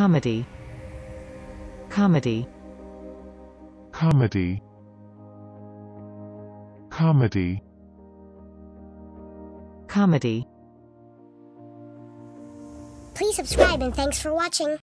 comedy. Comedy. Comedy. Comedy. Comedy. Please subscribe and thanks for watching.